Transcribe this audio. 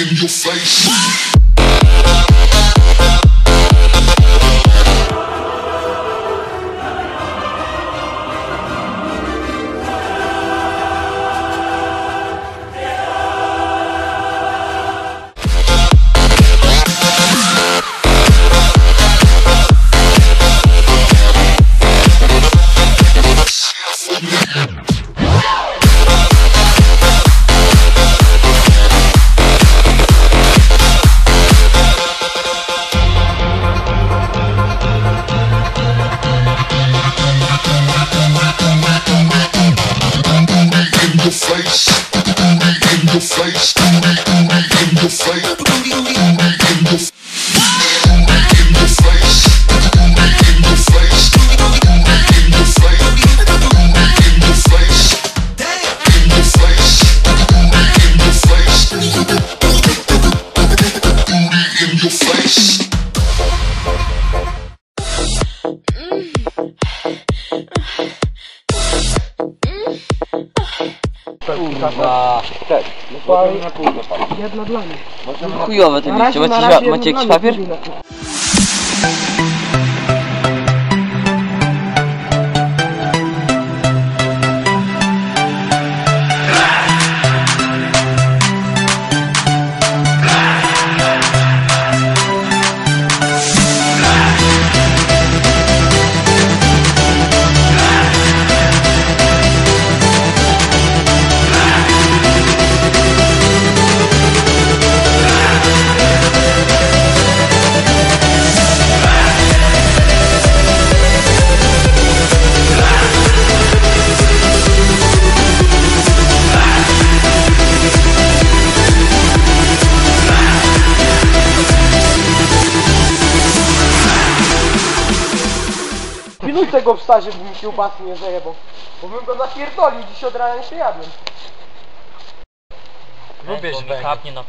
in your face. face, booty in your face, booty, booty in your face, booty, booty in your face. Kurwa. Tak. Jedna dla mnie. Chujowe to Na razie- mieście. Macie, jakiś papier? mnie. Pilnuj tego psa, żeby mi kiełbasy nie zajebał. Bo bym go zapierdolił, dziś od rana nie się jadłem. Że kapnie na